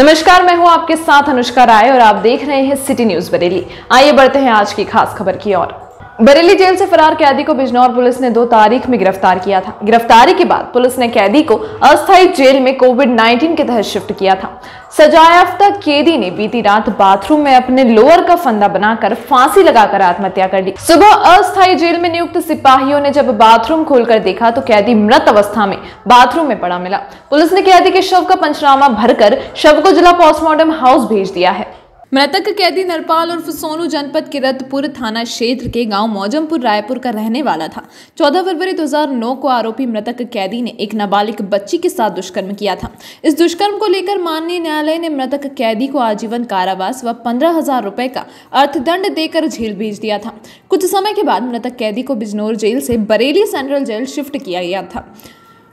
नमस्कार, मैं हूँ आपके साथ अनुष्का राय और आप देख रहे हैं सिटी न्यूज़ बरेली। आइए बढ़ते हैं आज की खास खबर की ओर। बरेली जेल से फरार कैदी को बिजनौर पुलिस ने दो तारीख में गिरफ़्तार किया था। गिरफ्तारी के बाद पुलिस ने कैदी को अस्थायी जेल में कोविड 19 के तहत शिफ्ट किया था। सजायाफ्ता कैदी ने बीती रात बाथरूम में अपने लोअर का फंदा बनाकर फांसी लगाकर आत्महत्या कर ली। सुबह अस्थायी जेल में नियुक्त सिपाहियों ने जब बाथरूम खोलकर देखा तो कैदी मृत अवस्था में बाथरूम में पड़ा मिला। पुलिस ने कैदी के शव का पंचनामा भरकर शव को जिला पोस्टमार्टम हाउस भेज दिया है। मृतक कैदी नरपाल उर्फ़ सोनू जनपद किरतपुर थाना क्षेत्र के गाँव मौजमपुर रायपुर का रहने वाला था। 14 फरवरी 2009 को आरोपी मृतक कैदी ने एक नाबालिग बच्ची के साथ दुष्कर्म किया था। इस दुष्कर्म को लेकर माननीय न्यायालय ने मृतक कैदी को आजीवन कारावास व पंद्रह हज़ार रुपए का अर्थदंड देकर जेल भेज दिया था। कुछ समय के बाद मृतक कैदी को बिजनौर जेल से बरेली सेंट्रल जेल शिफ्ट किया गया था।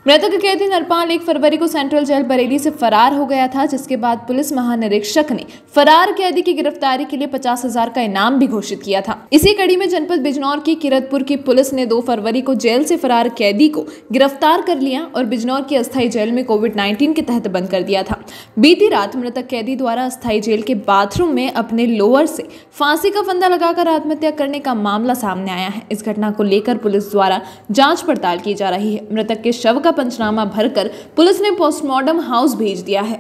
मृतक कैदी नरपाल एक फरवरी को सेंट्रल जेल बरेली से फरार हो गया था, जिसके बाद पुलिस महानिरीक्षक ने फरार कैदी की गिरफ्तारी के लिए पचास हज़ार का इनाम भी घोषित किया था। इसी कड़ी में जनपद बिजनौर की किरतपुर की पुलिस ने दो फरवरी को जेल से फरार कैदी को गिरफ़्तार कर लिया और बिजनौर की अस्थायी जेल में कोविड नाइन्टीन के तहत बंद कर दिया था। बीती रात मृतक कैदी द्वारा अस्थायी जेल के बाथरूम में अपने लोअर से फांसी का फंदा लगाकर आत्महत्या करने का मामला सामने आया है। इस घटना को लेकर पुलिस द्वारा जाँच पड़ताल की जा रही है। मृतक के शव का का पंचनामा भरकर पुलिस ने पोस्टमार्टम हाउस भेज दिया है।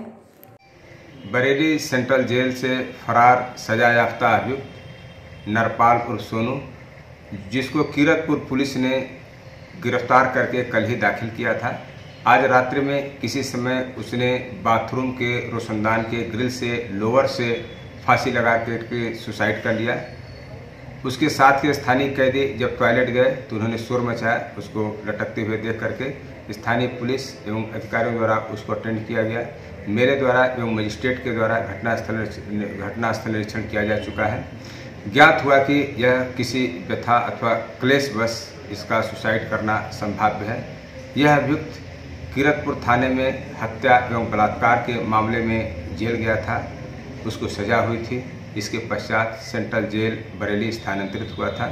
बरेली सेंट्रल जेल से फरार सजा याफ्ता अभियुक्त नरपाल उर्फ़ सोनू, जिसको कीरतपुर पुलिस ने गिरफ़्तार करके कल ही दाखिल किया था। आज रात्रि में किसी समय उसने बाथरूम के रोशनदान के ग्रिल से, लोअर से फांसी लगा करके सुसाइड कर लिया। उसके साथ के स्थानीय कैदी जब टॉयलेट गए तो उन्होंने शोर मचाया, उसको लटकते हुए देख करके स्थानीय पुलिस एवं अधिकारियों द्वारा उसको अटेंड किया गया। मेरे द्वारा एवं मजिस्ट्रेट के द्वारा घटनास्थल घटनास्थल निरीक्षण किया जा चुका है। ज्ञात हुआ कि यह किसी व्यथा अथवा क्लेश बस इसका सुसाइड करना संभाव्य है। यह अभियुक्त किरतपुर थाने में हत्या एवं बलात्कार के मामले में जेल गया था। उसको सजा हुई थी। इसके पश्चात सेंट्रल जेल बरेली स्थानांतरित हुआ था।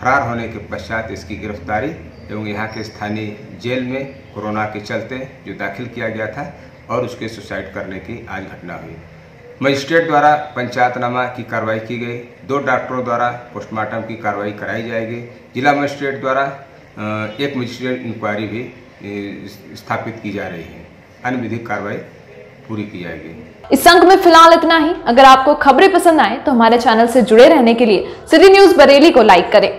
फरार होने के पश्चात इसकी गिरफ्तारी एवं यहाँ के स्थानीय जेल में कोरोना के चलते जो दाखिल किया गया था और उसके सुसाइड करने की आज घटना हुई। मजिस्ट्रेट द्वारा पंचायतनामा की कार्रवाई की गई। दो डॉक्टरों द्वारा पोस्टमार्टम की कार्रवाई कराई जाएगी। जिला मजिस्ट्रेट द्वारा एक मजिस्ट्रेट इंक्वायरी भी स्थापित की जा रही है। अन्य विधिक कार्रवाई पूरी की जाएगी। इस अंक में फ़िलहाल इतना ही। अगर आपको खबरें पसंद आए तो हमारे चैनल से जुड़े रहने के लिए सिटी न्यूज़ बरेली को लाइक करें।